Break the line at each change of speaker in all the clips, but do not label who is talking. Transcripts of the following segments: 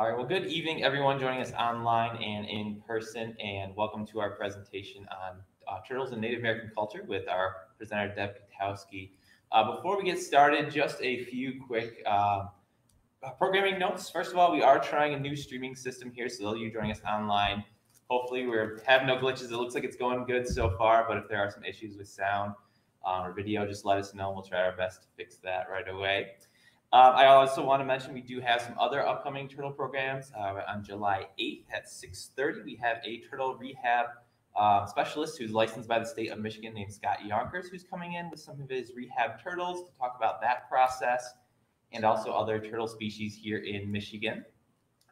All right, well, good evening, everyone joining us online and in person, and welcome to our presentation on uh, turtles and Native American culture with our presenter, Deb Gutowski. Uh, before we get started, just a few quick uh, programming notes. First of all, we are trying a new streaming system here, so those of you joining us online, hopefully we're having no glitches. It looks like it's going good so far, but if there are some issues with sound um, or video, just let us know. We'll try our best to fix that right away. Um, I also want to mention we do have some other upcoming turtle programs. Uh, on July 8th at 6:30, we have a turtle rehab uh, specialist who's licensed by the state of Michigan named Scott Yonkers, who's coming in with some of his rehab turtles to talk about that process and also other turtle species here in Michigan.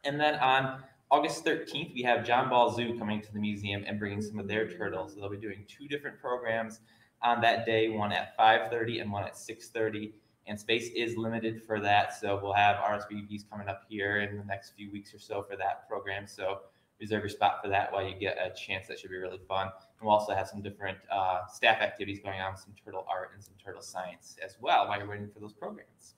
And then on August 13th, we have John Ball Zoo coming to the museum and bringing some of their turtles. So they'll be doing two different programs on that day, one at 5:30 and one at 6:30 and space is limited for that. So we'll have RSVPs coming up here in the next few weeks or so for that program. So reserve your spot for that while you get a chance. That should be really fun. And we'll also have some different uh, staff activities going on, some turtle art and some turtle science as well while you're waiting for those programs.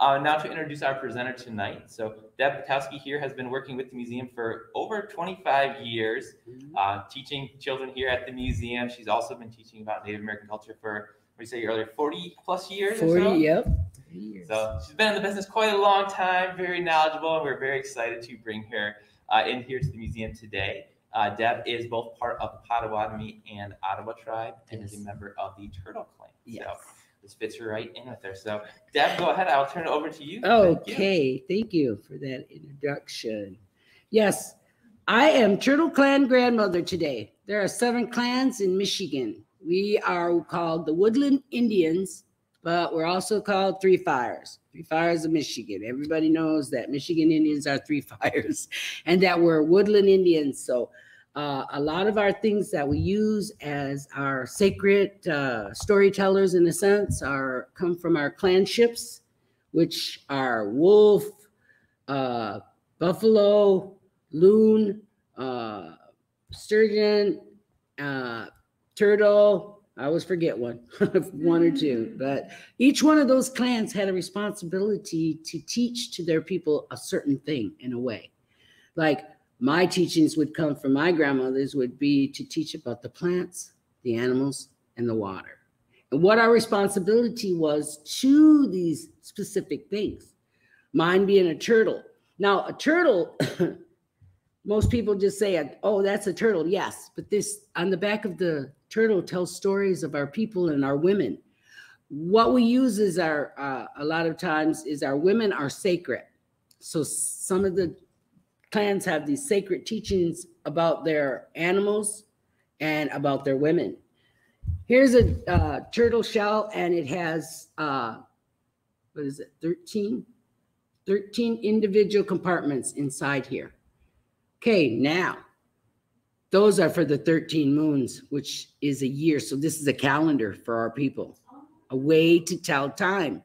Uh, now to introduce our presenter tonight. So Deb Gutowski here has been working with the museum for over 25 years, mm-hmm. uh, teaching children here at the museum. She's also been teaching about Native American culture for we say earlier, 40 plus years
40,
so?
yep.
So she's been in the business quite a long time, very knowledgeable, and we're very excited to bring her uh, in here to the museum today. Uh, Deb is both part of the Potawatomi and Ottawa tribe and yes. is a member of the Turtle Clan. Yes. So this fits right in with her. So Deb, go ahead. I'll turn it over to you.
Okay. Thank you, Thank you for that introduction. Yes, I am Turtle Clan grandmother today. There are seven clans in Michigan. We are called the Woodland Indians, but we're also called Three Fires. Three Fires of Michigan. Everybody knows that Michigan Indians are Three Fires and that we're Woodland Indians. So uh, a lot of our things that we use as our sacred uh, storytellers, in a sense, are come from our clanships, which are wolf, uh, buffalo, loon, uh, sturgeon, uh, turtle. I always forget one, one or two. Mm. But each one of those clans had a responsibility to teach to their people a certain thing in a way. Like my teachings would come from my grandmothers would be to teach about the plants, the animals, and the water. And what our responsibility was to these specific things. Mine being a turtle. Now, a turtle most people just say, "Oh, that's a turtle." Yes, but this on the back of the turtle tells stories of our people and our women. What we use is our uh, a lot of times is our women are sacred. So some of the clans have these sacred teachings about their animals and about their women. Here's a uh, turtle shell, and it has uh, what is it? 13, 13 individual compartments inside here. Okay, now those are for the 13 moons, which is a year. So this is a calendar for our people, a way to tell time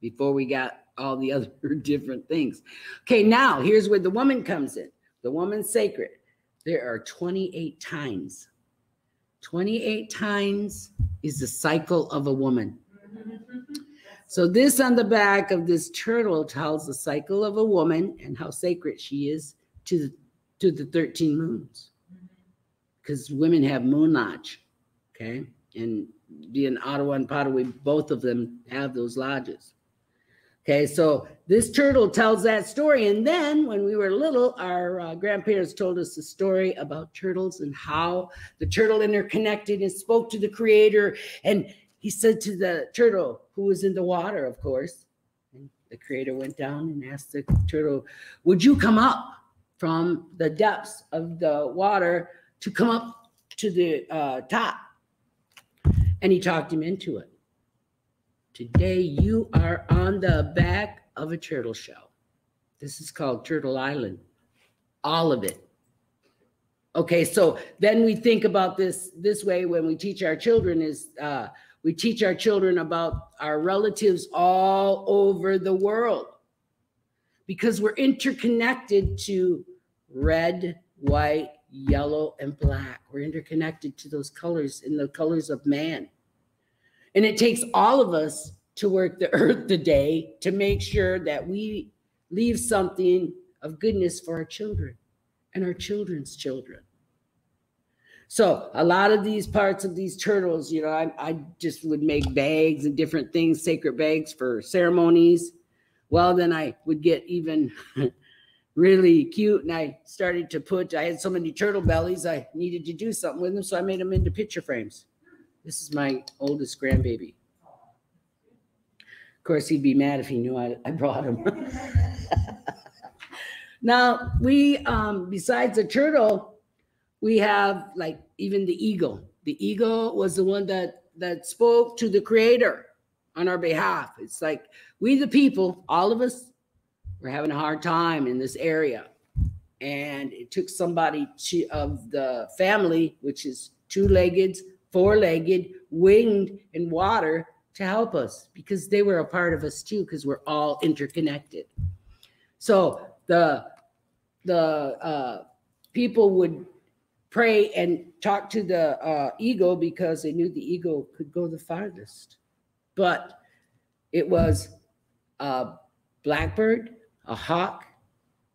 before we got all the other different things. Okay, now here's where the woman comes in. The woman's sacred. There are 28 times. 28 times is the cycle of a woman. So this on the back of this turtle tells the cycle of a woman and how sacred she is to to the 13 moons because women have moon lodge, okay? And in Ottawa and Potawatomi, both of them have those lodges. Okay, so this turtle tells that story. And then when we were little, our uh, grandparents told us a story about turtles and how the turtle interconnected and spoke to the creator. And he said to the turtle, who was in the water, of course, and the creator went down and asked the turtle, Would you come up from the depths of the water to come up to the uh, top. And he talked him into it. Today, you are on the back of a turtle shell. This is called Turtle Island. All of it. Okay, so then we think about this this way when we teach our children is uh, we teach our children about our relatives all over the world because we're interconnected to red, white, yellow, and black. We're interconnected to those colors in the colors of man. And it takes all of us to work the earth today to make sure that we leave something of goodness for our children and our children's children. So a lot of these parts of these turtles, you know, I, I just would make bags and different things, sacred bags for ceremonies. Well, then I would get even really cute and I started to put, I had so many turtle bellies, I needed to do something with them. So I made them into picture frames. This is my oldest grandbaby. Of course, he'd be mad if he knew I, I brought him. now, we, um, besides the turtle, we have like even the eagle. The eagle was the one that that spoke to the creator on our behalf. It's like we the people, all of us, we're having a hard time in this area. And it took somebody to, of the family, which is two-legged, four-legged, winged, and water to help us because they were a part of us too, because we're all interconnected. So the the uh, people would pray and talk to the uh, eagle because they knew the eagle could go the farthest. But it was a blackbird, a hawk,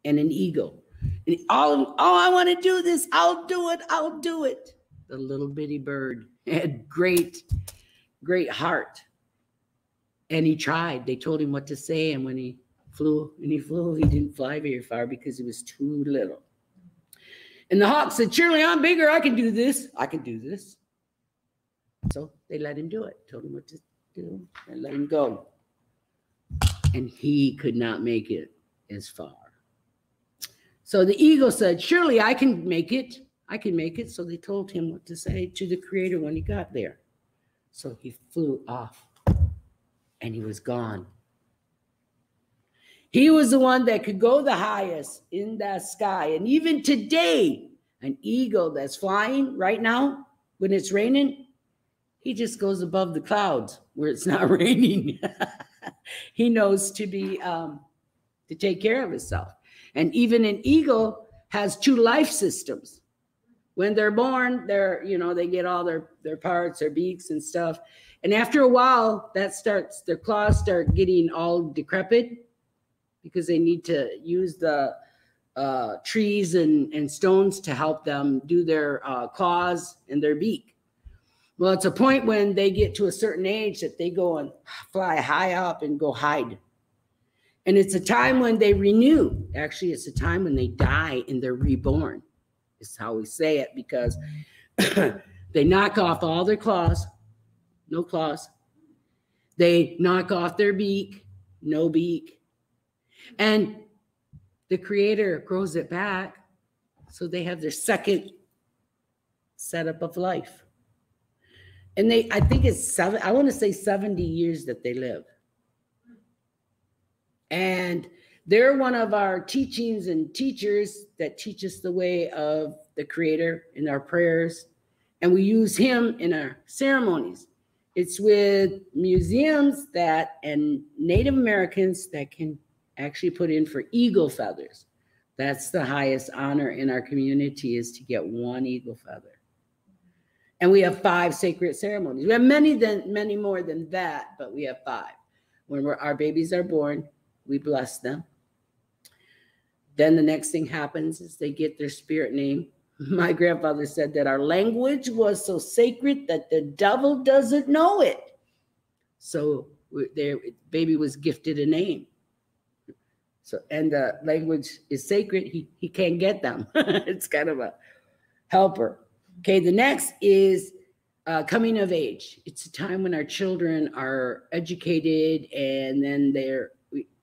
and an eagle. And all, oh, I want to do this. I'll do it. I'll do it. The little bitty bird had great, great heart. And he tried. They told him what to say. And when he flew, and he flew, he didn't fly very far because he was too little. And the hawk said, Surely I'm bigger. I can do this. I can do this. So they let him do it, told him what to do, and let him go. And he could not make it as far. So the eagle said, Surely I can make it. I can make it. So they told him what to say to the creator when he got there. So he flew off and he was gone. He was the one that could go the highest in that sky. And even today, an eagle that's flying right now, when it's raining, he just goes above the clouds where it's not raining. he knows to be um, to take care of itself. And even an eagle has two life systems. When they're born, they're, you know, they get all their, their parts, their beaks and stuff. And after a while, that starts, their claws start getting all decrepit because they need to use the uh, trees and, and stones to help them do their uh, claws and their beak. Well, it's a point when they get to a certain age that they go and fly high up and go hide. And it's a time when they renew. Actually, it's a time when they die and they're reborn, is how we say it, because they knock off all their claws, no claws. They knock off their beak, no beak. And the creator grows it back so they have their second setup of life. And they, I think it's seven, I want to say 70 years that they live. And they're one of our teachings and teachers that teach us the way of the creator in our prayers. And we use him in our ceremonies. It's with museums that and Native Americans that can actually put in for eagle feathers. That's the highest honor in our community is to get one eagle feather. And we have five sacred ceremonies. We have many than many more than that, but we have five. When our babies are born, we bless them. Then the next thing happens is they get their spirit name. My grandfather said that our language was so sacred that the devil doesn't know it. So their baby was gifted a name. So and the language is sacred. He he can't get them. it's kind of a helper. Okay, the next is uh, coming of age. It's a time when our children are educated, and then they're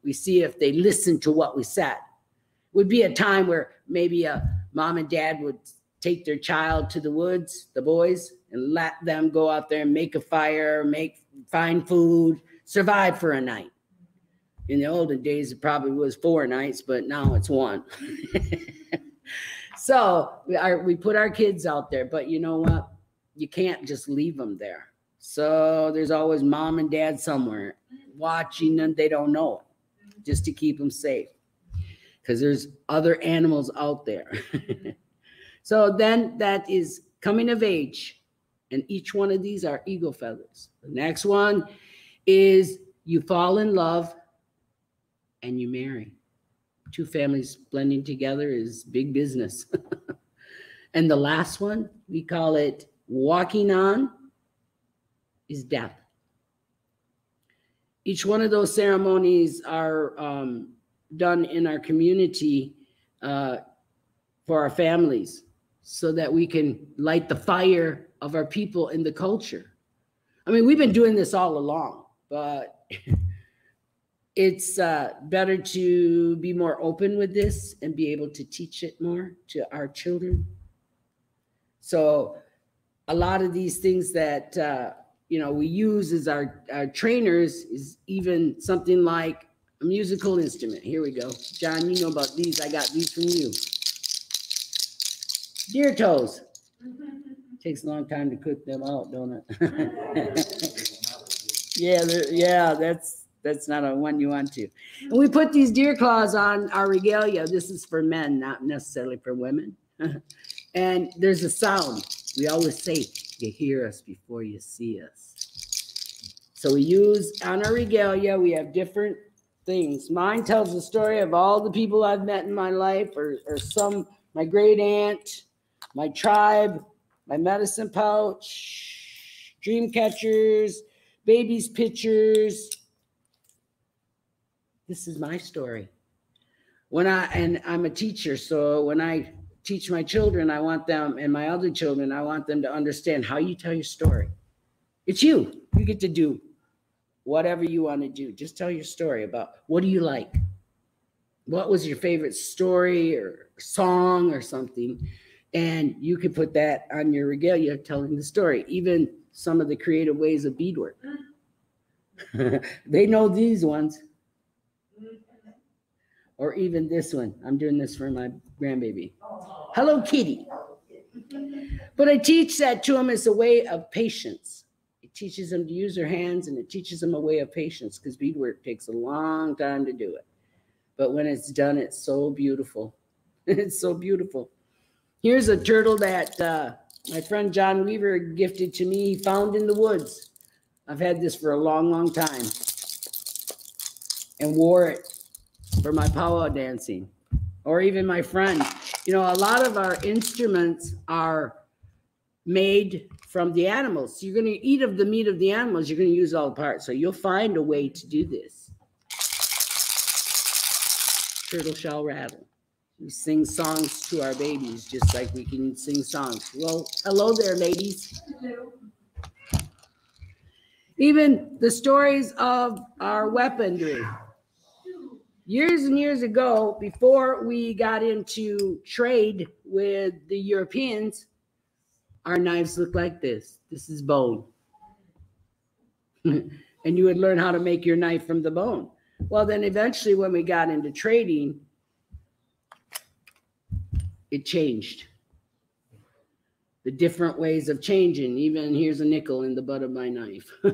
we, see if they listen to what we said. It Would be a time where maybe a mom and dad would take their child to the woods, the boys, and let them go out there and make a fire, make find food, survive for a night. In the olden days it probably was four nights but now it's one. So we, are, we put our kids out there but you know what? You can't just leave them there. So there's always mom and dad somewhere watching them they don't know it just to keep them safe because there's other animals out there so then that is coming of age and each one of these are eagle feathers the next one is you fall in love and you marry. Two families blending together is big business. and the last one, we call it walking on, is death. Each one of those ceremonies are um, done in our community uh, for our families so that we can light the fire of our people in the culture. I mean, we've been doing this all along, but it's uh, better to be more open with this and be able to teach it more to our children. So, a lot of these things that uh, you know we use as our, our trainers is even something like a musical instrument. Here we go, John. You know about these? I got these from you. Deer toes. Takes a long time to cook them out, don't it? yeah, yeah, that's that's not a one you want to. And we put these deer claws on our regalia. This is for men, not necessarily for women. and there's a sound. We always say, you hear us before you see us. So we use on our regalia, we have different things. Mine tells the story of all the people I've met in my life, or, or some, my great aunt, my tribe, my medicine pouch, dream catchers, babies' pictures. This is my story. When I and I'm a teacher, so when I teach my children, I want them and my other children, I want them to understand how you tell your story. It's you. You get to do whatever you want to do. Just tell your story about what do you like? What was your favorite story or song or something? And you could put that on your regalia telling the story, even some of the creative ways of beadwork. they know these ones. Or even this one. I'm doing this for my grandbaby. Hello, Kitty. But I teach that to them as a way of patience. It teaches them to use their hands and it teaches them a way of patience because beadwork takes a long time to do it. But when it's done, it's so beautiful. it's so beautiful. Here's a turtle that uh, my friend John Weaver gifted to me. He found in the woods. I've had this for a long, long time and wore it for my powwow dancing or even my friend. You know, a lot of our instruments are made from the animals. So you're going to eat of the meat of the animals. You're going to use all the parts. So you'll find a way to do this. Turtle shell rattle. We sing songs to our babies just like we can sing songs. Well, hello there, ladies. Hello. Even the stories of our weaponry. Years and years ago, before we got into trade with the Europeans, our knives look like this. This is bone. and you would learn how to make your knife from the bone. Well, then eventually, when we got into trading, it changed. The different ways of changing. Even here's a nickel in the butt of my knife.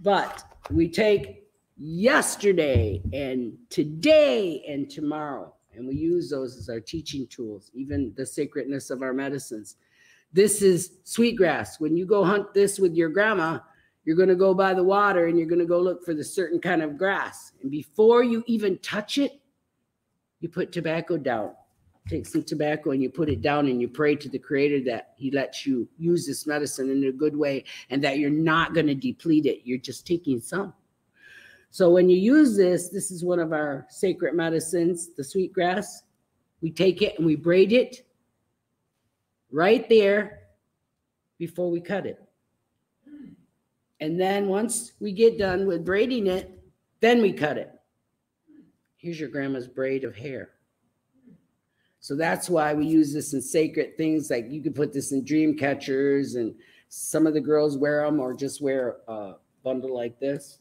but we take yesterday and today and tomorrow, and we use those as our teaching tools, even the sacredness of our medicines. This is sweetgrass. When you go hunt this with your grandma, you're going to go by the water and you're going to go look for the certain kind of grass. And before you even touch it, you put tobacco down. Take some tobacco and you put it down and you pray to the creator that he lets you use this medicine in a good way and that you're not going to deplete it. You're just taking some. So when you use this, this is one of our sacred medicines, the sweetgrass. We take it and we braid it right there before we cut it. And then once we get done with braiding it, then we cut it. Here's your grandma's braid of hair. So that's why we use this in sacred things. Like you could put this in dream catchers, and some of the girls wear them or just wear a bundle like this.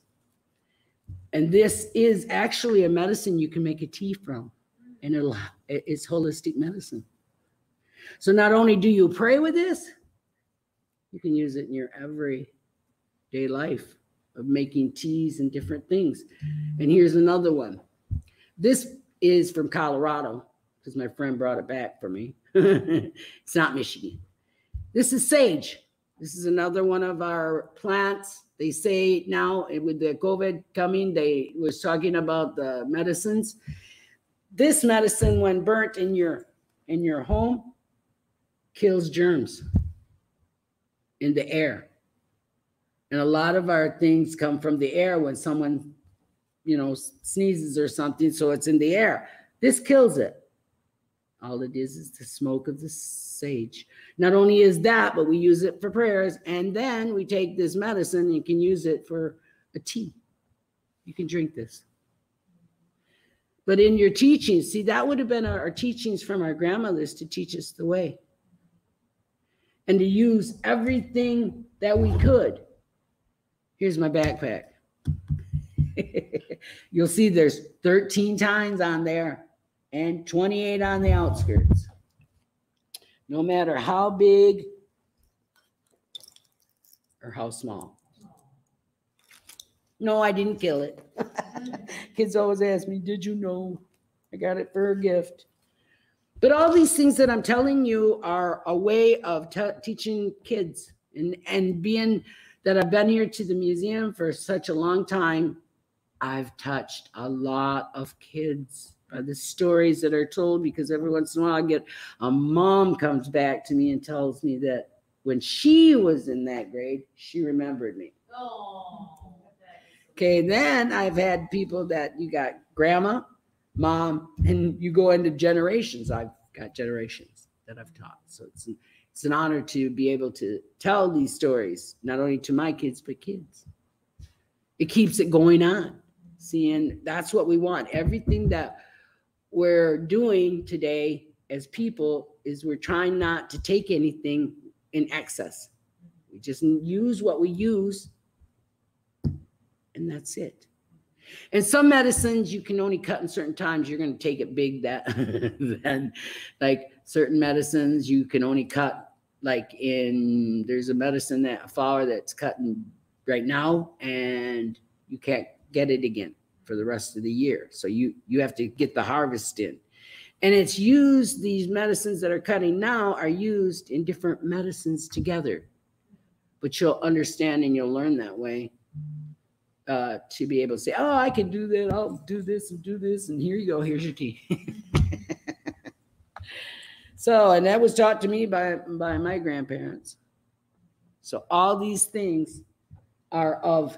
And this is actually a medicine you can make a tea from, and it'll, it's holistic medicine. So not only do you pray with this, you can use it in your everyday life of making teas and different things. And here's another one. This is from Colorado because my friend brought it back for me. it's not Michigan. This is sage. This is another one of our plants. They say now eh, with the COVID coming, they was talking about the medicines. This medicine, when burnt in your in your home, kills germs in the air. And a lot of our things come from the air when someone, you know, sneezes or something, so it's in the air. This kills it. All it is is the smoke of the sage. Not only is that, but we use it for prayers. And then we take this medicine and you can use it for a tea. You can drink this. But in your teachings, see, that would have been our, our teachings from our grandmothers to teach us the way and to use everything that we could. Here's my backpack. You'll see there's 13 tines on there and 28 on the outskirts. No matter how big or how small. No, I didn't kill it. Kids always ask me, Did you know? I got it for a gift. But all these things that I'm telling you are a way of teaching kids and, and being that I've been here to the museum for such a long time. I've touched a lot of kids Uh, the stories that are told because every once in a while I get a mom comes back to me and tells me that when she was in that grade, she remembered me.
Oh.
Okay, then I've had people that you got grandma, mom, and you go into generations. I've got generations that I've taught. So it's an, it's an honor to be able to tell these stories, not only to my kids, but kids. It keeps it going on. Seeing that's what we want. Everything that we're doing today as people is we're trying not to take anything in excess. We just use what we use and that's it. And some medicines you can only cut in certain times. You're going to take it big that then, like certain medicines you can only cut like in there's a medicine that a flower that's cutting right now and you can't get it again for the rest of the year. So you you have to get the harvest in. And it's used these medicines that are cutting now are used in different medicines together. But you'll understand and you'll learn that way uh, to be able to say, "Oh, I can do that. I'll do this and do this, and here you go. Here's your tea." so, and that was taught to me by by my grandparents. So all these things are of,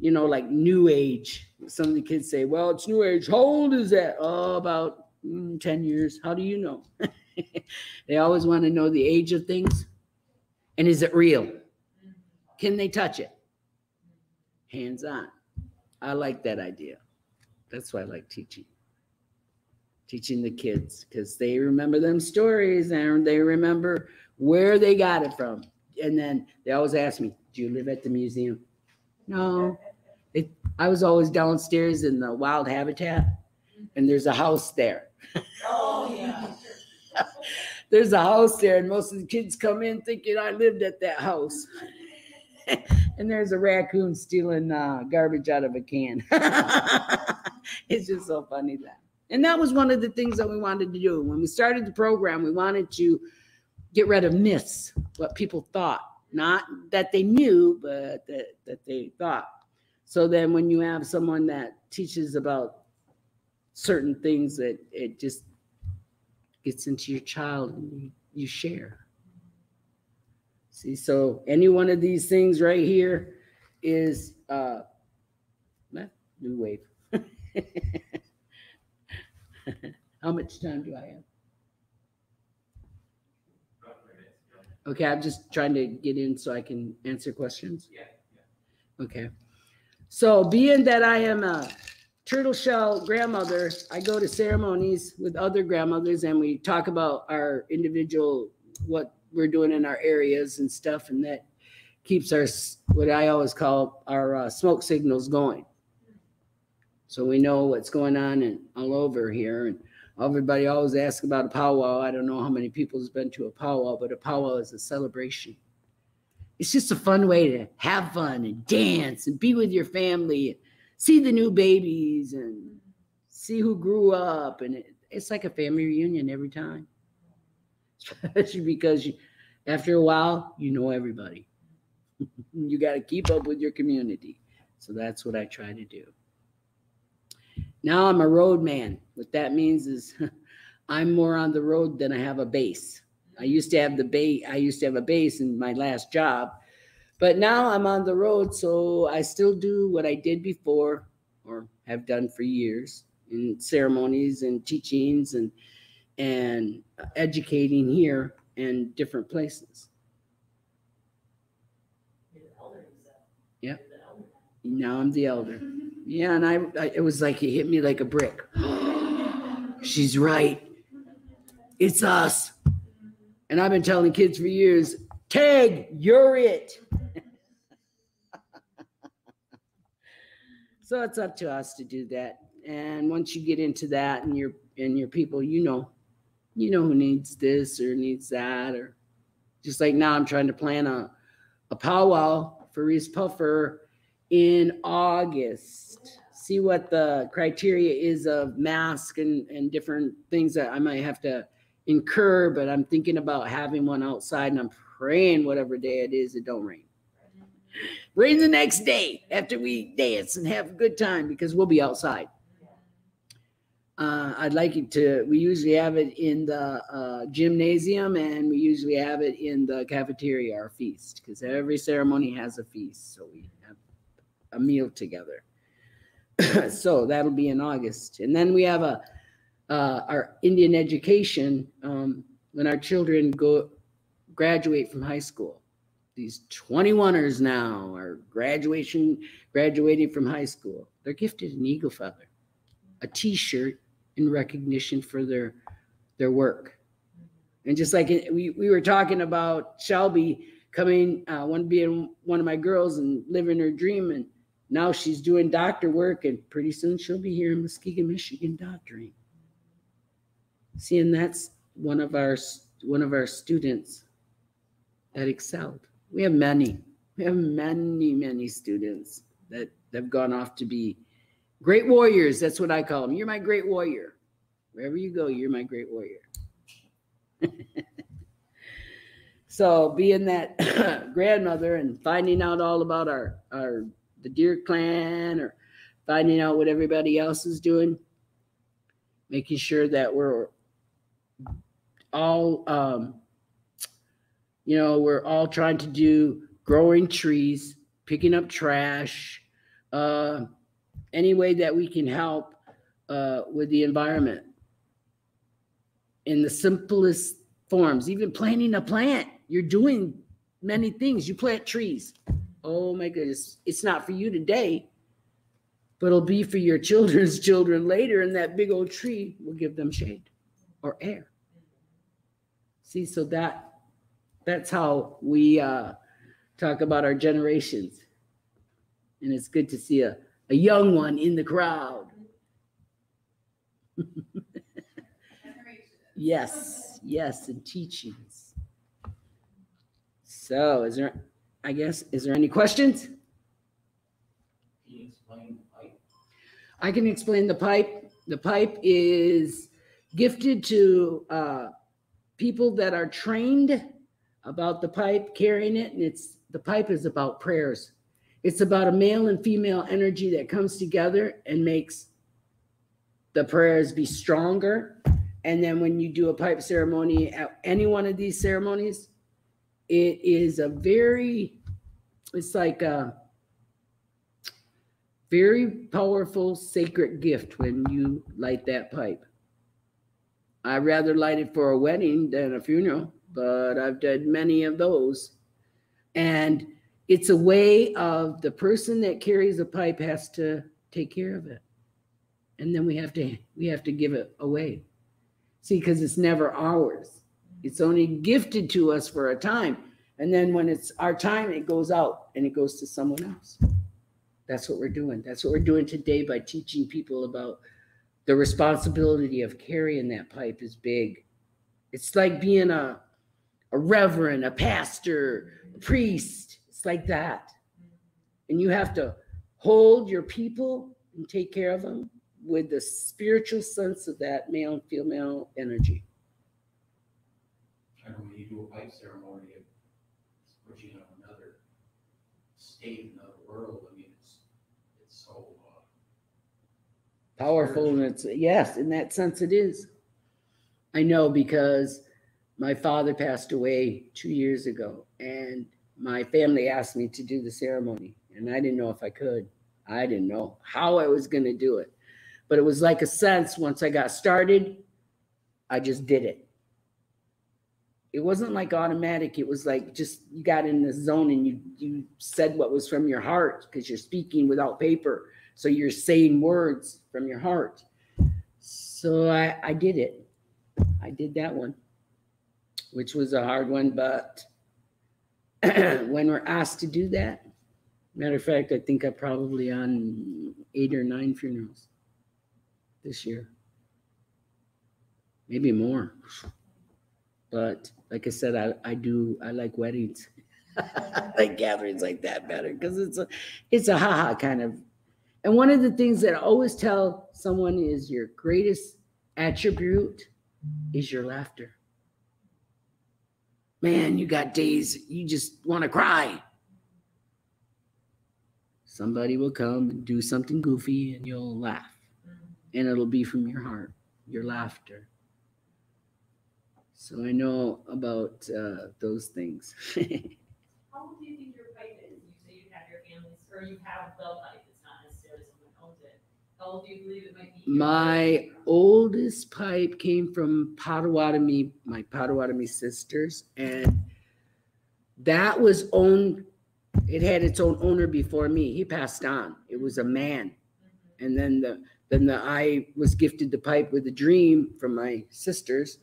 you know, like new age. Some of the kids say, "Well, it's new age. How old is that?" Oh, about mm, ten years. How do you know? they always want to know the age of things, and is it real? Can they touch it? hands on. I like that idea. That's why I like teaching. Teaching the kids because they remember them stories and they remember where they got it from. And then they always ask me, Do you live at the museum? No. It, I was always downstairs in the wild habitat, and there's a house there.
Oh, yeah.
there's a house there, and most of the kids come in thinking I lived at that house. and there's a raccoon stealing uh, garbage out of a can. it's just so funny that. And that was one of the things that we wanted to do. When we started the program, we wanted to get rid of myths, what people thought, not that they knew, but that, that they thought. So then when you have someone that teaches about certain things that it just gets into your child and you, you share. See, so any one of these things right here is uh new wave. How much time do I have? Okay, I'm just trying to get in so I can answer questions.
Yeah.
Okay. So being that I am a turtle shell grandmother, I go to ceremonies with other grandmothers and we talk about our individual what we're doing in our areas and stuff, and that keeps our what I always call our uh, smoke signals going. So we know what's going on and all over here, and everybody always asks about a powwow. I don't know how many people has been to a powwow, but a powwow is a celebration. It's just a fun way to have fun and dance and be with your family, and see the new babies and see who grew up, and it, it's like a family reunion every time especially because you, after a while, you know everybody. you got to keep up with your community. So that's what I try to do. Now I'm a road man. What that means is I'm more on the road than I have a base. I used to have the base. I used to have a base in my last job, but now I'm on the road, so I still do what I did before or have done for years in ceremonies and teachings and and educating here and different places.
You're the elder, you said.
Yep.
You're the elder.
Now I'm the elder. Yeah, and I, I it was like it hit me like a brick. She's right. It's us. And I've been telling kids for years, Tag, you're it. so it's up to us to do that. And once you get into that and your and your people, you know, you know who needs this or needs that, or just like now I'm trying to plan a, a powwow for Reeths-Puffer in August. See what the criteria is of mask and, and different things that I might have to incur, but I'm thinking about having one outside and I'm praying whatever day it is, it don't rain. Rain the next day after we dance and have a good time because we'll be outside. Uh, I'd like it to, we usually have it in the uh, gymnasium and we usually have it in the cafeteria, our feast, because every ceremony has a feast. So we a meal together. so that'll be in August. And then we have a, uh, our Indian education um, when our children go graduate from high school. These 21ers now are graduation, graduating from high school. They're gifted an eagle feather, a T-shirt in recognition for their their work. And just like we, we were talking about Shelby coming, uh, one being one of my girls and living her dream, and now she's doing doctor work, and pretty soon she'll be here in Muskegon, Michigan, doctoring. See, and that's one of our one of our students that excelled. We have many, we have many, many students that have gone off to be great warriors. That's what I call them. You're my great warrior. Wherever you go, you're my great warrior. so being that grandmother and finding out all about our our the deer clan or finding out what everybody else is doing, making sure that we're all um, you know, we're all trying to do growing trees, picking up trash, uh, any way that we can help uh, with the environment in the simplest forms, even planting a plant. You're doing many things. You plant trees. Oh my goodness. It's not for you today, but it'll be for your children's children later. And that big old tree will give them shade or air. See, so that that's how we uh, talk about our generations. And it's good to see a, a young one in the crowd. Yes, yes, and teachings. So is there, I guess, is there any questions? I can explain the pipe. The pipe is gifted to uh, people that are trained about the pipe, carrying it, and it's the pipe is about prayers. It's about a male and female energy that comes together and makes the prayers be stronger. And then when you do a pipe ceremony at any one of these ceremonies, it is a very, it's like a very powerful sacred gift when you light that pipe. I'd rather light it for a wedding than a funeral, but I've done many of those. And it's a way of the person that carries a pipe has to take care of it. And then we have to we have to give it away. See, because it's never ours. It's only gifted to us for a time. And then when it's our time, it goes out and it goes to someone else. That's what we're doing. That's what we're doing today by teaching people about the responsibility of carrying that pipe is big. It's like being a, a reverend, a pastor, a priest. It's like that. And you have to hold your people and take care of them with the spiritual sense of that male and female energy.
Do a pipe ceremony, you know, another state, in another world, I mean, it's, it's so, uh,
powerful and it's yes in that sense it is. I know because my father passed away two years ago and my family asked me to do the ceremony and i didn't know if i could. I didn't know how i was going to do it. But it was like a sense once i got started i just did it it wasn't like automatic it was like just you got in the zone and you you said what was from your heart because you're speaking without paper so you're saying words from your heart. So I, I did it. I did that one, which was a hard one. But when we're asked to do that, matter of fact, I think I'm probably on eight or nine funerals this year, maybe more. But like I said, I, I do, I like weddings. I like gatherings like that better because it's a, it's a haha kind of and one of the things that I always tell someone is your greatest attribute is your laughter. Man, you got days you just want to cry. Somebody will come and do something goofy and you'll laugh. And it'll be from your heart, your laughter. So I know about uh, those things.
How old do you think your pipe is? You say you have your families, or you have the pipe, it's not necessarily someone owns it. How old do you believe it might be?
My oldest pipe came from Potawatomi, my Potawatomi sisters, and that was owned. It had its own owner before me. He passed on. It was a man,
Mhm.
and then the then the I was gifted the pipe with a dream from my sisters,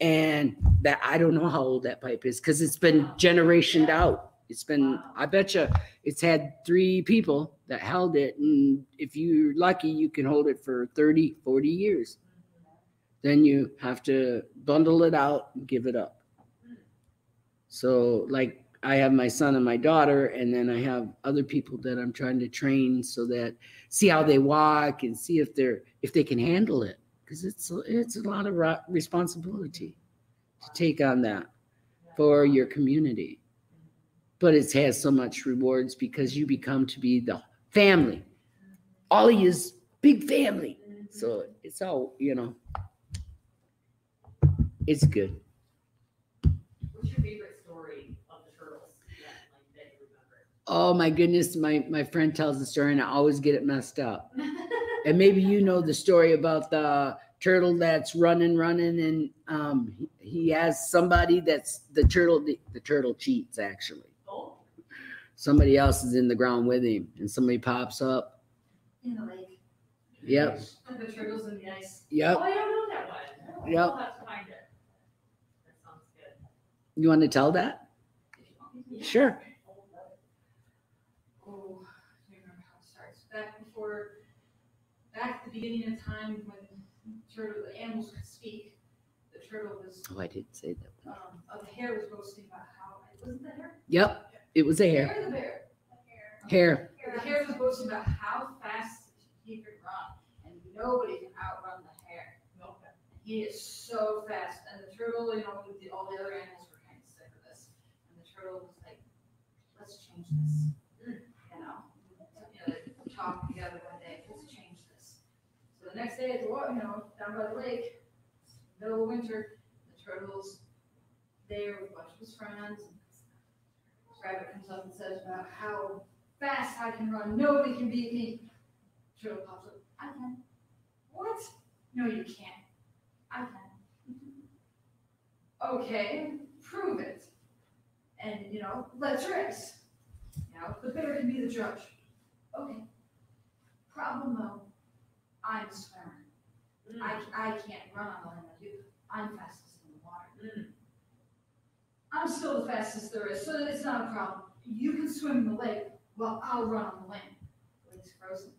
and that I don't know how old that pipe is because it's been generationed out. It's been I bet you it's had three people that held it, and if you're lucky, you can hold it for 30, 40 years. Then you have to bundle it out and give it up. So, like, I have my son and my daughter, and then I have other people that I'm trying to train so that see how they walk and see if they're if they can handle it because it's it's a lot of responsibility to take on that for your community. But it has so much rewards because you become to be the family. All of big family. So it's all, you know, it's good.
What's your favorite story of the turtles that, like, that you
Oh my goodness, my my friend tells the story and I always get it messed up.
remember?
And maybe you know the story about the turtle that's running, running, and um, he, he has somebody that's the turtle. The, the turtle cheats actually.
Oh,
Somebody else is in the ground with him, and somebody pops up.
in the lake.
Yep.
And the turtles in the ice.
Yep.
Oh, I don't know that one.
Yep.
I'll have to find it. That sounds good.
You want to tell that?
If you want me to.
Sure.
Oh, I don't remember how it starts. Back before, back at the beginning of time when turtle, the animals could speak, the turtle was,
Oh, I didn't say that.
um, uh, the hare was boasting about how, wasn't the hare?
Yep, it was a hair.
Hare the bear?
Hair.
The hare was boasting about how fast he could run, and nobody can outrun the hare.
Okay.
He is so fast, and the turtle, you know, all the other animals were kind of sick of this, and the turtle was like, let's change this. You know, you know, they talked together one day, let's change this. So the next day, at the wa- you know, down by the lake, middle of winter, the turtles there with a bunch of his friends. and Rabbit comes up and says about how fast I can run, nobody can beat me. Turtle pops up, I can. What? No, you can't. I can. Okay, prove it. And, you know, let's race. You know, the bear can be the judge. Okay. Problem though, I'm a swimmer. I, I can't run on the land you. I'm fastest in the water.
Mm.
I'm still the fastest there is, so it's not a problem. You can swim in the lake, well, I'll run on the land. The lake's frozen.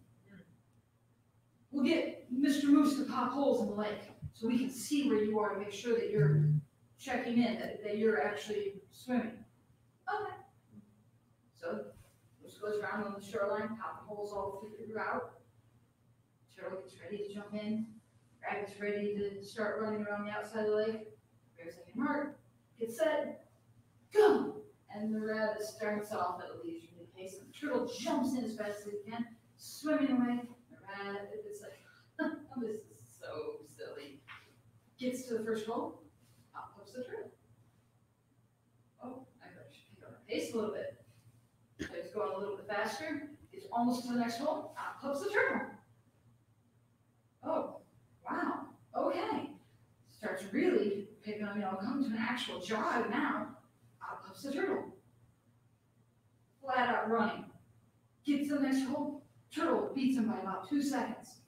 We'll get Mr. Moose to pop holes in the lake, so we can see where you are to make sure that you're checking in, that, that you're actually swimming. Okay. So, Moose goes around on the shoreline, popping holes all the way throughout. Turtle gets ready to jump in, Rabbit's ready to start running around the outside of the lake. Bear's like, Mark, get set, go! And the rabbit starts off at a leisurely pace, and the turtle jumps in as fast as it can, swimming away. The rabbit is like, oh, this is so silly. Gets to the first hole, up pops the turtle. Oh, I better pick up my pace a little bit. So it's going a little bit faster, it's almost to the next hole, up pops the turtle. Oh, wow, okay. Starts really picking up, you know, coming to an actual jog now. Out pops the turtle. Flat out running. Gets the next hole, turtle beats him by about two seconds.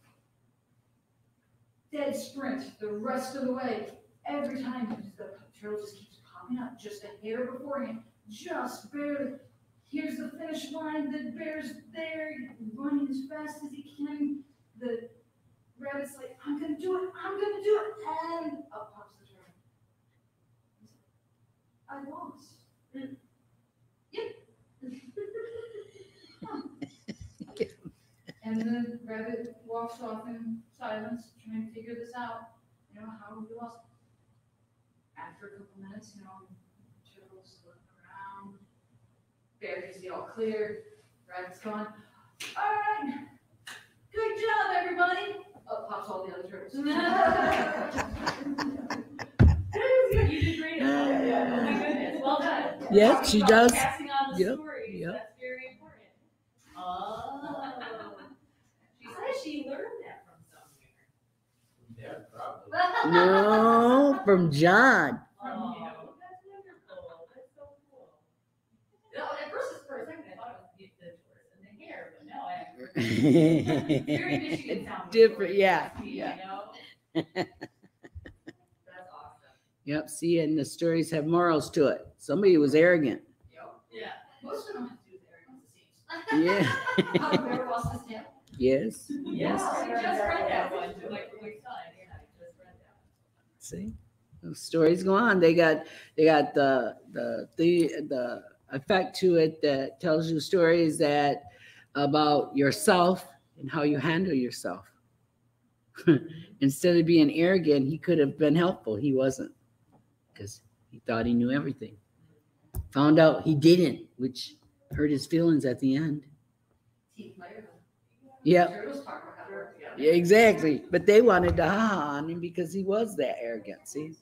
Dead sprint the rest of the way. Every time the turtle just keeps popping up, just a hair before him, just barely. Here's the finish line, the bear's there, running as fast as he can. The rabbit's like, I'm gonna do it, I'm gonna do it, and up pops the turtle. I lost. Yep. And the rabbit walks off in silence, trying to figure this out, you know, how we lost. After a couple minutes, you know, turtle's looking around, bear can see all clear, rabbit's gone, all right, good job, everybody. Up pops all the other turtles.
You did great. Oh my goodness, well done.
Yes, she
Talking about
does.
Passing on the
Yep,
stories,
yep.
that's very important. Oh. She says she learned that from somewhere.
Yeah, probably.
No, from John.
Oh, that's wonderful, that's so cool. No, at first, it's for a second, I thought it was the, the tortoise and the hare, but no, I. Very Michigan sounding.
Different,
story,
yeah,
you know? That's awesome.
Yep, see, and the stories have morals to it. Somebody was arrogant. Yep.
Yeah.
Most of them do with arrogance, it.
Yeah.
How the bear lost his.
Yes,
Yes,
yes.
I just read that one, to my, my son, yeah, I just read that.
See, those stories go on. They got, they got the, the, the, the effect to it that tells you stories that about yourself and how you handle yourself. Instead of being arrogant, he could have been helpful. He wasn't because he thought he knew everything. Found out he didn't, which hurt his feelings at the end.
Her.
Yeah, exactly. But they wanted to ha on him because he was that arrogant. See,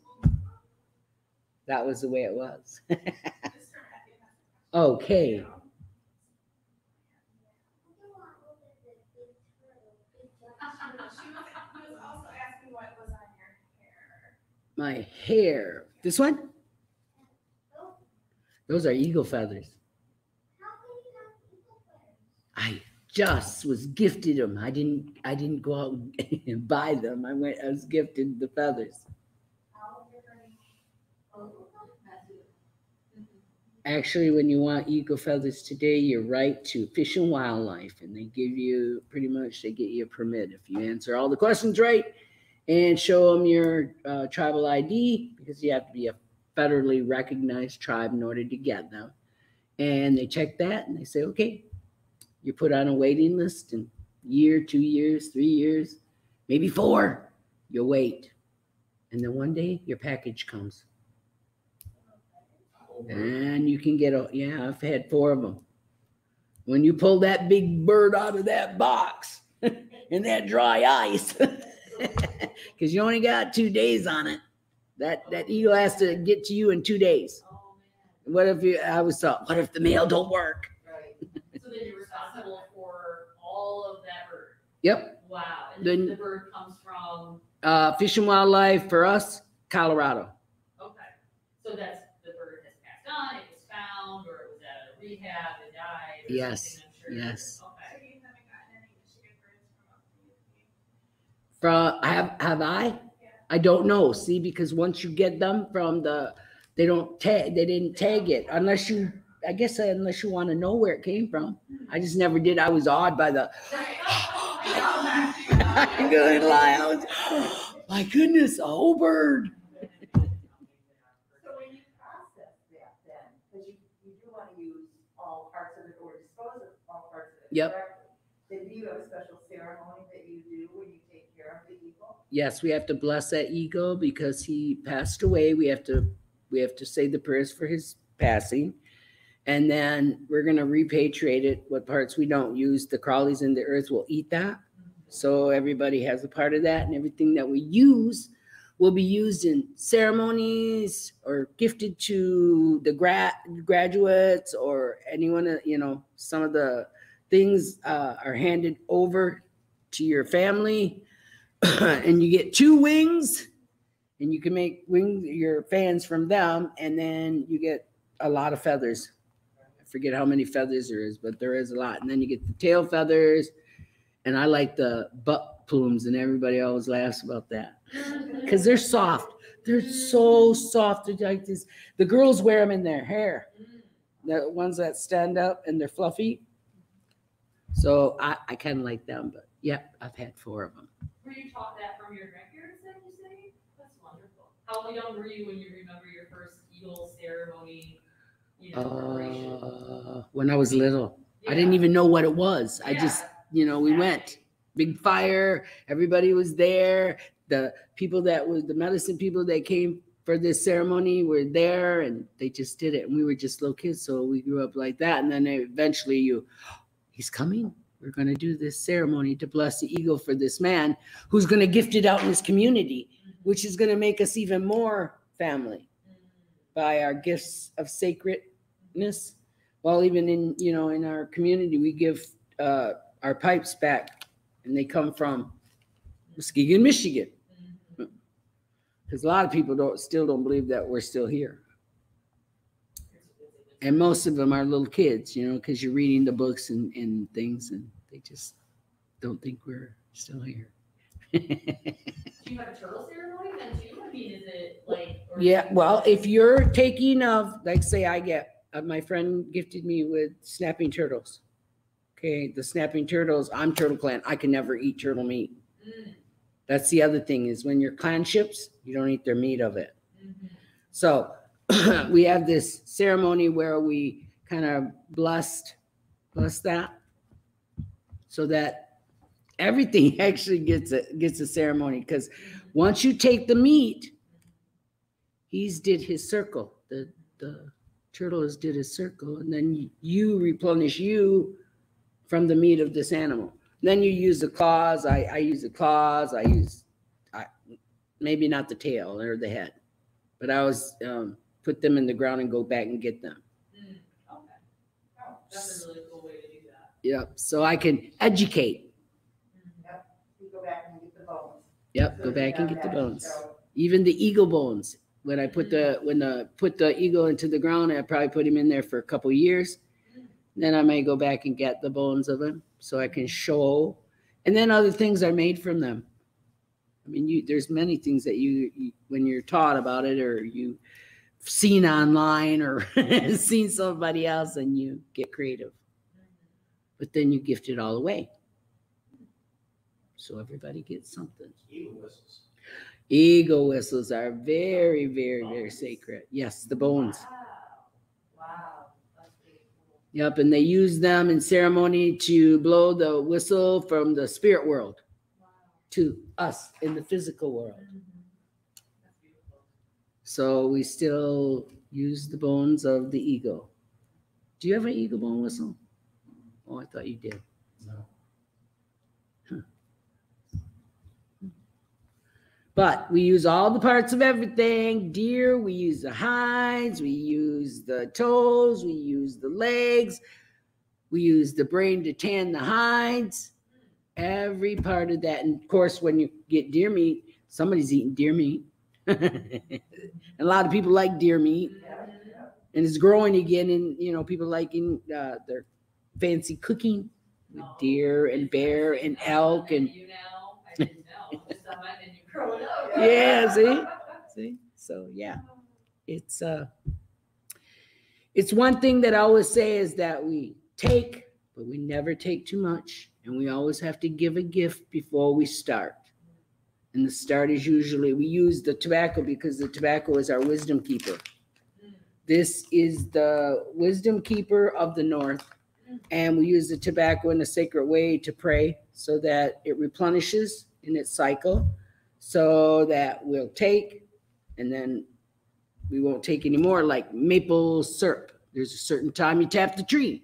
that was the way it was. okay.
She was also asking what was on your hair.
My hair. This one? Those are eagle feathers. I just was gifted them. I didn't. I didn't go out and buy them. I went. I was gifted the feathers. Actually, when you want eagle feathers today, you write to Fish and Wildlife, and they give you pretty much they get you a permit if you answer all the questions right and show them your uh, tribal ID because you have to be a federally recognized tribe in order to get them. And they check that and they say, okay, you're put on a waiting list in year, two years, three years, maybe four. You'll wait, and then one day your package comes. And you can get a, yeah, I've had four of them. When you pull that big bird out of that box in that dry ice, because you only got two days on it, that, that eagle has to get to you in two days.
Oh, man.
What if you, I always thought, what if the mail don't work?
Right. So then you're responsible for all of that bird?
Yep.
Wow, and
Then-
then the bird comes from,
Uh, Fish and Wildlife for us, Colorado.
okay, so that's, the bird has passed on, it was found, or it was at a rehab, it died,
Yes,
sure.
yes.
So
Okay.
you haven't gotten any Michigan birds from up the
From have have I? I don't know. See, because once you get them from the, they don't tag. They didn't tag it unless you. I guess uh, unless you want to know where it came from. I just never did. I was awed by the. I'm gonna lie. I was, my goodness, a whole bird.
So when you process that then, because you, you do want to use all parts of it or dispose of all parts of it
Yep.
then you have a special ceremony that you do when you take care of the eagle?
Yes, we have to bless that ego because he passed away. We have to we have to say the prayers for his passing, And then we're gonna repatriate it. What parts we don't use, the crawlies in the earth will eat that. So everybody has a part of that and everything that we use will be used in ceremonies or gifted to the grad graduates or anyone, you know, some of the things uh, are handed over to your family and you get two wings and you can make wing your fans from them and then you get a lot of feathers. I forget how many feathers there is, but there is a lot. And then you get the tail feathers and I like the butt plumes and everybody always laughs about that because they're soft. They're so soft. They're like this. The girls wear them in their hair. The ones that stand up and they're fluffy. So I, I kind of like them, but yep, I've had four of them.
Were you taught that from your grandparents then, you say? That's wonderful. How young were you when you remember your first Eagle ceremony, you know.
Uh, when I was little, I didn't even know what it was. I just, you know, we went big fire. Everybody was there. The people that was the medicine people that came for this ceremony were there, and they just did it. And we were just little kids, so we grew up like that. And then eventually, you, he's coming. We're going to do this ceremony to bless the eagle for this man who's going to gift it out in his community, which is going to make us even more family by our gifts of sacredness. Well, even in you know in our community, we give uh, our pipes back, and they come from Muskegon, Michigan, because a lot of people don't still don't believe that we're still here, and most of them are little kids, you know, because you're reading the books and, and things, and they just don't think we're still here.
Do you have a turtle ceremony then too? I mean, is it like? or-
Yeah, well, if you're taking of, like, say I get, uh, my friend gifted me with snapping turtles. Okay, the snapping turtles, I'm turtle clan. I can never eat turtle meat.
Mm,
That's the other thing is when you're clan ships, you don't eat their meat of it.
mhm.
So we have this ceremony where we kind of blessed, bless that, so that everything actually gets a gets a ceremony. Because once you take the meat, he's did his circle. The the turtle has did his circle, and then you replenish you from the meat of this animal. Then you use the claws. I I use the claws. I use, I maybe not the tail or the head, but I was um, put them in the ground and go back and get them.
Mm, Okay. Oh, That's a really cool way to do that.
Yep. So I can educate.
Mhm.
You go back and get the bones.
Yep.
So
Go back and get the bones.
so-
Even the eagle bones. When I put the when I put the eagle into the ground, I probably put him in there for a couple years. Then I may go back and get the bones of him so I can show. And then other things are made from them. I mean, you there's many things that you, you when you're taught about it or you seen online or seen somebody else and you get creative. But then you gift it all away. So everybody gets something.
Eagle whistles.
Eagle whistles are very, very, very sacred. Yes, the bones.
Wow. Wow, that's cool.
Yep, and they use them in ceremony to blow the whistle from the spirit world
Wow.
to us in the physical world.
That's beautiful.
So we still use the bones of the eagle. Do you have an eagle bone whistle? Oh, I thought you did.
No.
But we use all the parts of everything. Deer, we use the hides, we use the toes, we use the legs, we use the brain to tan the hides. Every part of that. And of course, when you get deer meat, somebody's eating deer meat. a lot of people like deer meat, and it's growing again. And you know, people liking uh, their fancy cooking with deer and bear and elk and
You now, I didn't know, just on my menu growing up.
Yeah, see? See, so yeah, it's uh, it's one thing that I always say is that we take, but we never take too much, and we always have to give a gift before we start. And the start is usually we use the tobacco because the tobacco is our wisdom keeper. This is the wisdom keeper of the north, and we use the tobacco in a sacred way to pray so that it replenishes in its cycle so that we'll take and then we won't take anymore like maple syrup There's a certain time you tap the tree.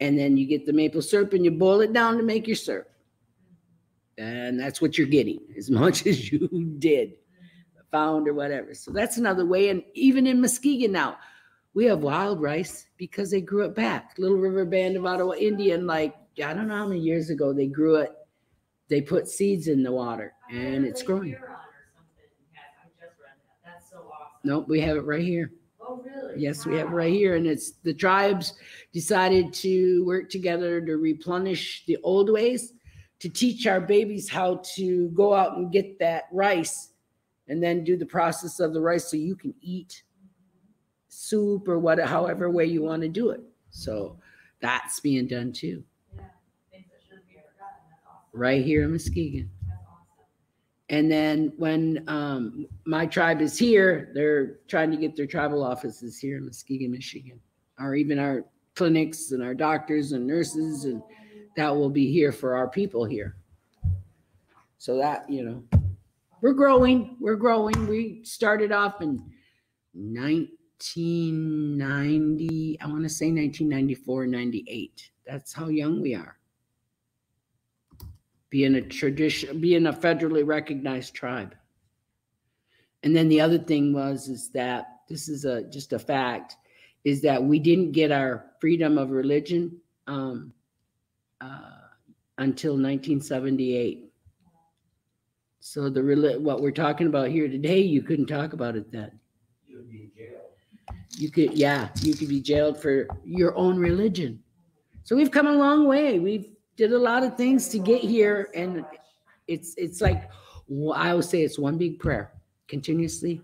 And then you get the maple syrup and you boil it down to make your syrup. And that's what you're getting as much as you did, found or whatever. So that's another way. And even in Muskegon now, we have wild rice because they grew it back. Little River Band of Ottawa Indian, like, I don't know how many years ago they grew it. They put seeds in the water and it's growing.
Huron or something has- I just read that. That's so awesome.
Nope, we have it right here.
Oh, really?
Yes, we have it right here. And it's the tribes decided to work together to replenish the old ways, to teach our babies how to go out and get that rice and then do the process of the rice so you can eat soup or what, however way you want to do it. So that's being done too,
Yeah, that shouldn't be forgotten. That's awesome.
right here in Muskegon.
Awesome.
And then when um, my tribe is here, they're trying to get their tribal offices here in Muskegon, Michigan, or even our clinics and our doctors and nurses, and that will be here for our people here. So that, you know, we're growing, we're growing. We started off in 1990, I want to say 1994, 98. That's how young we are being a tradition, being a federally recognized tribe. And then the other thing was is that this is a just a fact is that we didn't get our freedom of religion um, uh, until 1978. So the what we're talking about here today, you couldn't talk about it then.
You'd be in.
You could, yeah, you could be jailed for your own religion. So we've come a long way. We've did a lot of things to get here, and it's it's like I would say it's one big prayer, continuously,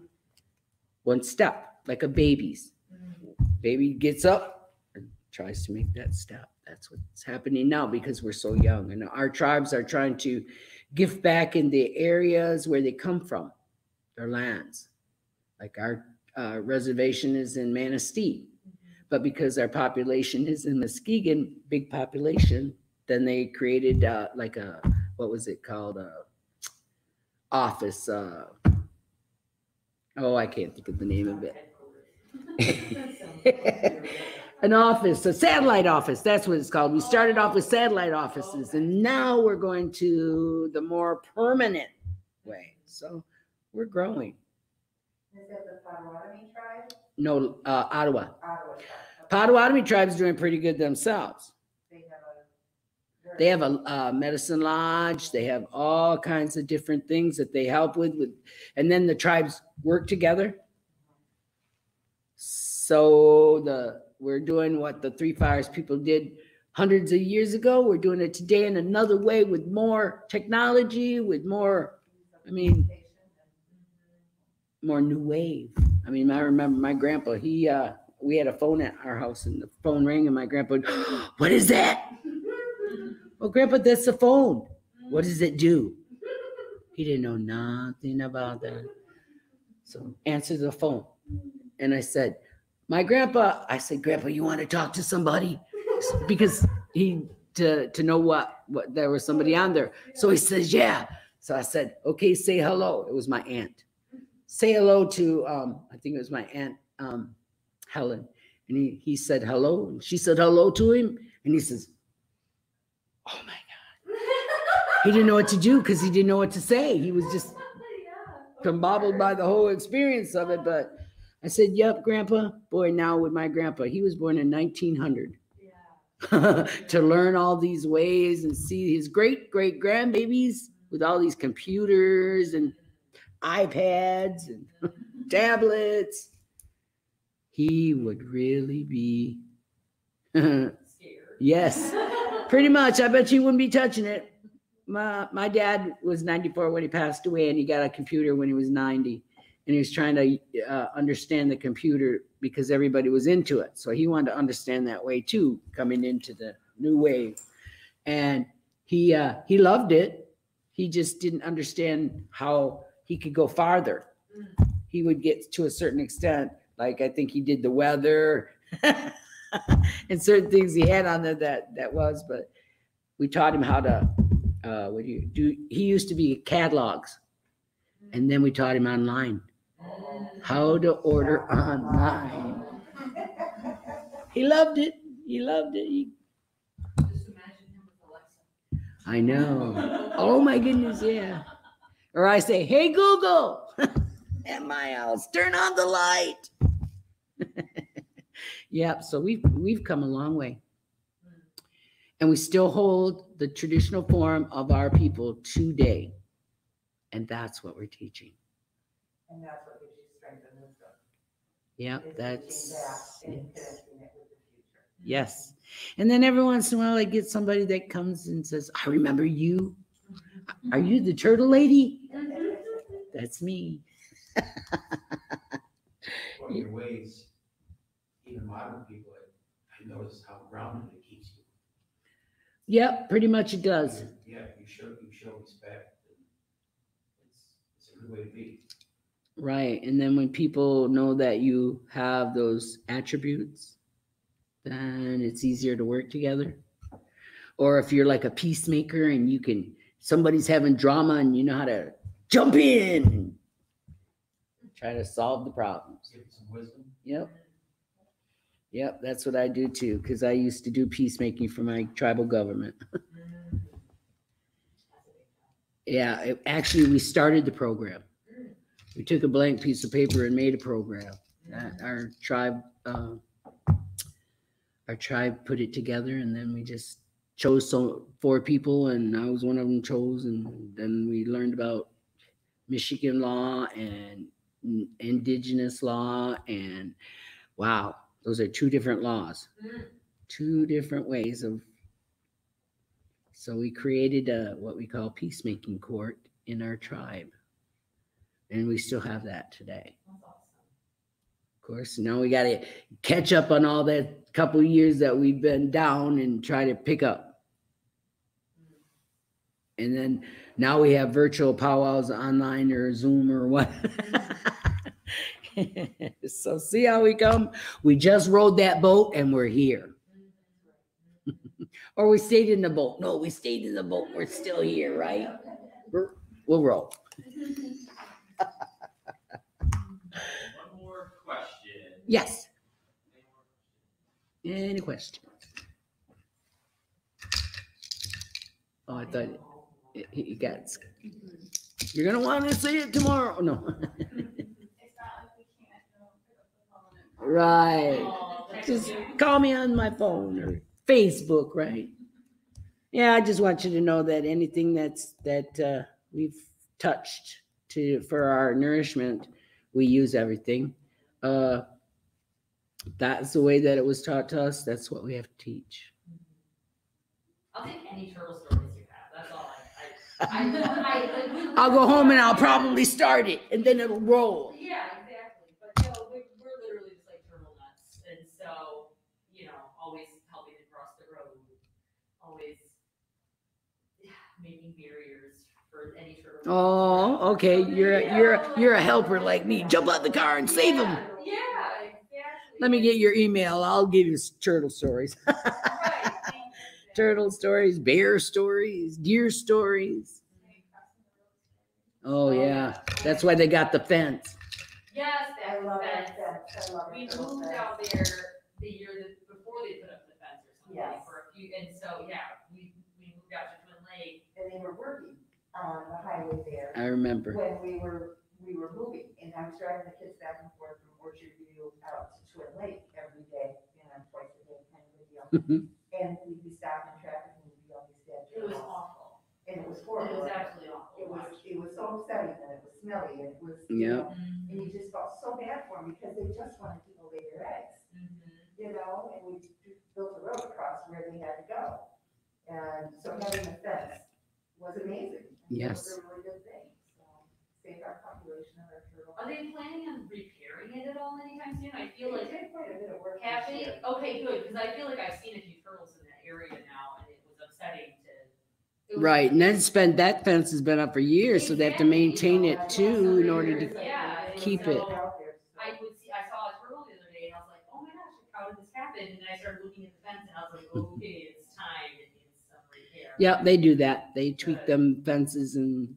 one step, like a baby's. Baby gets up and tries to make that step. That's what's happening now because we're so young, and our tribes are trying to give back in the areas where they come from, their lands. Like our uh, reservation is in Manistee, but because our population is in Muskegon, big population, then they created uh, like a what was it called a office. Uh, oh, I can't think of the name of it. An office, a satellite office. That's what it's called. We started off with satellite offices, and now we're going to the more permanent way. So we're growing.
Is that the Potawatomi tribe?
No, uh, Ottawa.
Ottawa tribe?
Potawatomi tribe's doing pretty good themselves.
They have a.
They have a, uh medicine lodge. They have all kinds of different things that they help with, with, and then the tribes work together. So the we're doing what the Three Fires people did hundreds of years ago. We're doing it today in another way with more technology, with more, I mean, more new wave. I mean, I remember my grandpa. He uh, we had a phone at our house, and the phone rang, and my grandpa, what is that? Well, Grandpa, that's the phone. What does it do? He didn't know nothing about that. So answer the phone. And I said, My grandpa, I said, Grandpa, you want to talk to somebody? Because he to to know what what there was somebody on there. So he says, Yeah. So I said, Okay, say hello. It was my aunt. Say hello to um, I think it was my aunt um Helen. And he he said hello. And she said hello to him. And he says, Oh my God. He didn't know what to do because he didn't know what to say. He was just combobbled by the whole experience of it. But I said, Yep, Grandpa. Boy, now with my grandpa, he was born in 1900 to learn all these ways and see his great great grandbabies with all these computers and iPads and tablets. He would really be, scared. yes, pretty much. I bet you wouldn't be touching it. My my dad was 94 when he passed away, and he got a computer when he was 90, and he was trying to uh, understand the computer because everybody was into it. So he wanted to understand that way too, coming into the new wave, and he uh, he loved it. He just didn't understand how he could go farther. He would get to a certain extent, like I think he did the weather and certain things he had on there that that was, but we taught him how to uh what do you do he used to be catalogs and then we taught him online how to order online He loved it. He loved it. He-
Just imagine him with Alexa.
I know. Oh my goodness, yeah. Or I say, "Hey Google, at my house, turn on the light." yep. So we've we've come a long way, and we still hold the traditional form of our people today, and that's what we're teaching.
And that's what gives you strength and wisdom.
Yep,
is
that's
reaching and
yes.
connecting it with the future.
yes. And then every once in a while, I get somebody that comes and says, "I remember you. Mm-hmm. Are you the turtle lady?" Mm-hmm. That's me.
Well, your ways, even modern people, I, I notice how grounded it keeps you.
Yep, pretty much it does.
Yeah, you show, you show respect. and It's, it's a good way to be.
Right. And then when people know that you have those attributes, then it's easier to work together. Or if you're like a peacemaker and you can, somebody's having drama and you know how to jump in and try to solve the problems.
Give some wisdom.
Yep. Yep. That's what I do too, because I used to do peacemaking for my tribal government. Yeah. It, actually, we started the program. We took a blank piece of paper and made a program. our tribe uh, our tribe put it together and then we just chose so four people and I was one of them chose and then we learned about Michigan law and indigenous law and wow those are two different laws
Mm.
two different ways of so we created a what we call peacemaking court in our tribe and we still have that today of course, now we got to catch up on all that couple years that we've been down and try to pick up. And then now we have virtual powwows online or Zoom or what. so see how we come? We just rode that boat and we're here. Or we stayed in the boat. No, we stayed in the boat. We're still here, right? We're, we'll roll.
One more question.
Yes.
Any
questions? Oh, I thought it- it- you got, you're gonna want to see it tomorrow. No.
It's not like we can't, you know, pick up the phone and.
Right.
Oh,
Just call me on my phone or Facebook, right? Yeah, I just want you to know that anything that's, that uh, we've touched to, for our nourishment, we use everything. Uh, That's the way that it was taught to us. That's what we have to teach.
I'll take any turtle stories you have. That's all I, I, I, I, like, we-
I'll go home and I'll probably start it and then it'll roll.
Yeah, exactly. But no, we, we're literally just like turtle nuts. And so, you know, always helping across the road, always making barriers for any turtle.
Oh, okay. You're, a- you're, a- you're a helper like me. Jump out the car and save them.
Yeah, yeah, exactly.
Let me get your email. I'll give you turtle stories.
Right, you.
turtle stories, bear stories, deer stories. Oh, yeah. That's why they got the fence.
Yes,
I
that,
love
that,
that fence, I love
we moved
much.
out there the year that, before they put up the fence or something
Yes.
for a few, and so, yeah, we, we moved out to Twin Lake.
And they were working on the highway there
I remember.
when we were, we were moving. And I was driving the kids back and forth from Orchard View out to Twin Lake every day, you know, twice a day, kind of a deal. And we'd be stopping traffic and we'd be on these dead
It was
turtles.
awful.
And it was horrible.
It
horrible.
was absolutely awful.
It was, it was so upsetting and it was smelly and it was. you
Yep.
know, And you just felt so bad for them because they just wanted to go lay their eggs,
Mhm.
you know, and we built a road across where they had to go. And so having a fence was amazing. and It
Yes.
was a really good thing, so save our population of our turtle.
Are they planning on repairing it at all anytime soon? I feel
They
like
did quite a bit of work this
have they? Okay, good, because I feel like I've seen a few turtles in that area now, and it was upsetting to. it was-
Right. And then it's been, that fence has been up for years, so they have to maintain it too in order to,
Yeah, and
keep
so
it.
Out there, so-
I would see, I saw a turtle the other day, and I was like, oh my gosh, how did this happen? And I started looking at the fence, and I was like, okay,
yeah, they do that. They tweak them fences and,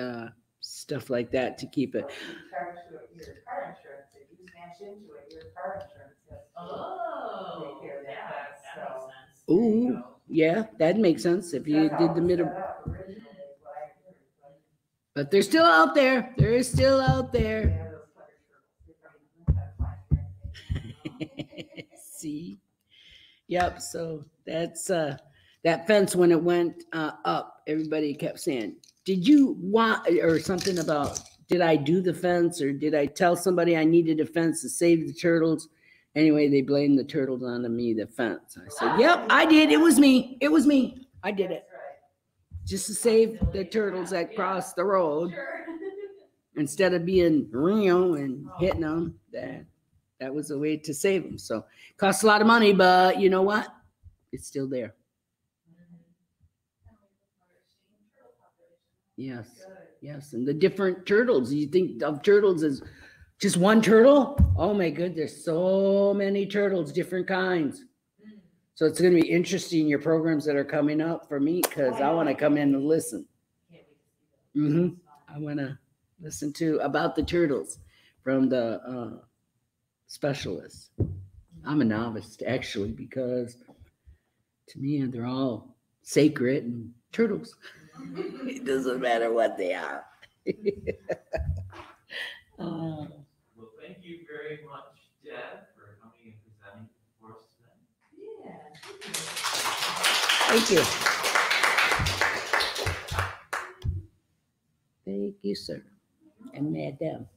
uh, stuff like that to keep it.
You charge your car insurance, if you smash into it, your car insurance has. to
Oh,
Take care of
yeah,
cost,
that
so-
makes sense.
Ooh.
There you go.
Yeah, that makes sense if you
That's how
did
it
the
was
middle.
set up originally, is what I heard, but
But they're still out there. They're still out
they
there.
have those clever turtles. They probably don't have flash or anything.
See? Yep, so that's uh that fence when it went uh up, everybody kept saying, Did you want or something about did I do the fence or did I tell somebody I needed a fence to save the turtles? Anyway, they blamed the turtles onto me, the fence. I said, Yep, I did. It was me. It was me. I did it. Just to save the turtles that crossed the road instead of being real and hitting them. That that was a way to save them. So cost a lot of money, but you know what? It's still there. Yes, yes, and the different turtles. You think of turtles as just one turtle? Oh my goodness, there's so many turtles, different kinds. So it's going to be interesting your programs that are coming up for me because I want to come in and listen. hmm I want to listen to about the turtles from the uh, specialists. I'm a novice actually because to me they're all sacred and turtles. It doesn't matter what they are. Uh,
Well, thank you very much, Deb, for coming and presenting for us today.
Yeah. Thank you.
Thank you, sir, and madam.